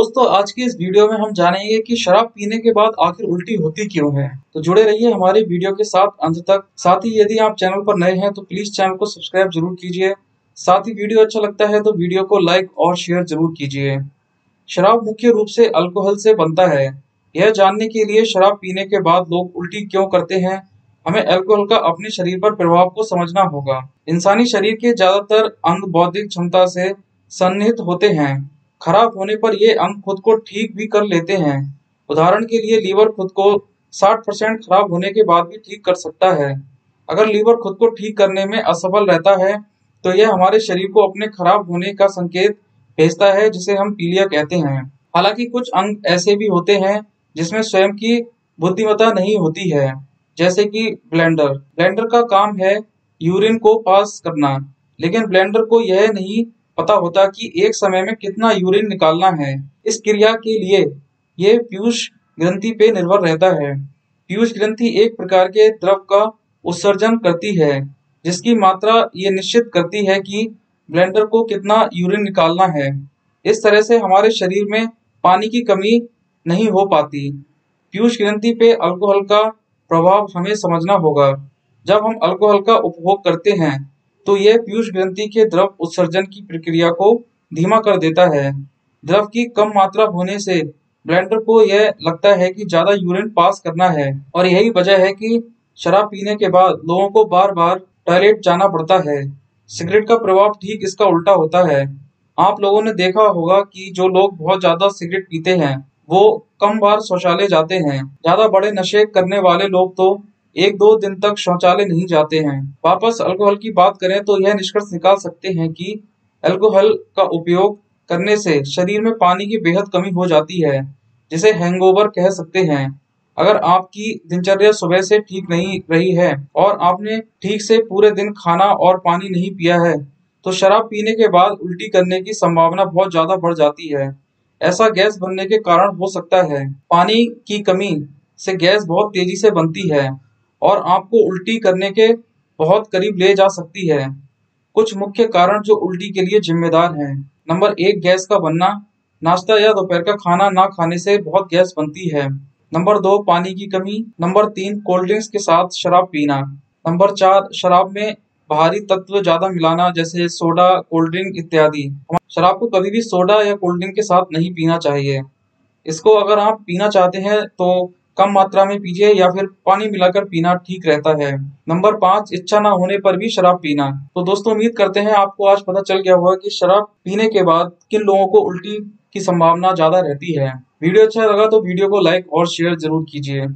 दोस्तों, आज की इस वीडियो में हम जानेंगे कि शराब पीने के बाद आखिर उल्टी होती क्यों है। तो जुड़े रहिए हमारी वीडियो के साथ अंत तक। साथ ही यदि आप चैनल पर नए हैं तो प्लीज़ चैनल को सब्सक्राइब ज़रूर कीजिए। साथ ही वीडियो अच्छा लगता है तो वीडियो को लाइक और शेयर ज़रूर कीजिए। शराब मुख्य रूप से अल्कोहल से बनता है। यह जानने के लिए शराब पीने के बाद लोग उल्टी क्यों करते हैं, हमें अल्कोहल का अपने शरीर पर प्रभाव को समझना होगा। इंसानी शरीर के ज़्यादातर अंग बौद्धिक क्षमता से सन्निहित होते हैं। खराब होने पर ये अंग खुद को ठीक भी कर लेते हैं। उदाहरण के लिए, लीवर खुद को 60 परसेंट खराब होने के बाद भी ठीक कर सकता है। अगर लीवर खुद को ठीक करने में असफल रहता है तो यह हमारे शरीर को अपने खराब होने का संकेत भेजता है, जिसे हम पीलिया कहते हैं। हालाँकि कुछ अंग ऐसे भी होते हैं, जिसमें स्वयं की बुद्धिमत्ता नहीं होती है, जैसे कि ब्लेंडर। ब्लेंडर का काम है यूरिन को पास करना, लेकिन ब्लेंडर को यह नहीं पता होता कि एक समय में कितना यूरिन निकालना है। इस क्रिया के लिए ये पीयूष ग्रंथि पे निर्भर रहता है। पीयूष ग्रंथि एक प्रकार के द्रव का उत्सर्जन करती है, जिसकी मात्रा ये निश्चित करती है कि ब्लेंडर को कितना यूरिन निकालना है। इस तरह से हमारे शरीर में पानी की कमी नहीं हो पाती। पीयूष ग्रंथि पे अल्कोहल का प्रभाव हमें समझना होगा। जब हम अल्कोहल का उपभोग करते हैं तो यह पीयूष ग्रंथि के द्रव उत्सर्जन की प्रक्रिया को धीमा कर देता है। द्रव की कम मात्रा होने से ब्लेंडर को यह लगता है कि ज़्यादा यूरिन पास करना है और यही वजह है कि शराब पीने के बाद लोगों को बार बार टॉयलेट जाना पड़ता है। सिगरेट का प्रभाव ठीक इसका उल्टा होता है। आप लोगों ने देखा होगा कि जो लोग बहुत ज़्यादा सिगरेट पीते हैं, वो कम बार शौचालय जाते हैं। ज़्यादा बड़े नशे करने वाले लोग तो एक दो दिन तक शौचालय नहीं जाते हैं। वापस अल्कोहल की बात करें तो यह निष्कर्ष निकाल सकते हैं कि अल्कोहल का उपयोग करने से शरीर में पानी की बेहद कमी हो जाती है, जिसे हैंगओवर कह सकते हैं। अगर आपकी दिनचर्या सुबह से ठीक नहीं रही है और आपने ठीक से पूरे दिन खाना और पानी नहीं पिया है तो शराब पीने के बाद उल्टी करने की संभावना बहुत ज़्यादा बढ़ जाती है। ऐसा गैस बनने के कारण हो सकता है। पानी की कमी से गैस बहुत तेज़ी से बनती है। और आपको उल्टी करने के बहुत करीब ले जा सकती है। कुछ मुख्य कारण जो उल्टी के लिए जिम्मेदार हैं। नंबर एक, गैस का बनना। नाश्ता या दोपहर का खाना ना खाने से बहुत गैस बनती है। नंबर दो, पानी की कमी। नंबर तीन, कोल्ड ड्रिंक्स के साथ शराब पीना। नंबर चार, शराब में भारी तत्व ज़्यादा मिलाना, जैसे सोडा, कोल्ड ड्रिंक इत्यादि। शराब को कभी भी सोडा या कोल्ड ड्रिंक के साथ नहीं पीना चाहिए। इसको अगर आप पीना चाहते हैं तो कम मात्रा में पीजिए या फिर पानी मिलाकर पीना ठीक रहता है। नंबर पाँच, इच्छा ना होने पर भी शराब पीना। तो दोस्तों, उम्मीद करते हैं आपको आज पता चल गया होगा कि शराब पीने के बाद किन लोगों को उल्टी की संभावना ज़्यादा रहती है। वीडियो अच्छा लगा तो वीडियो को लाइक और शेयर ज़रूर कीजिए।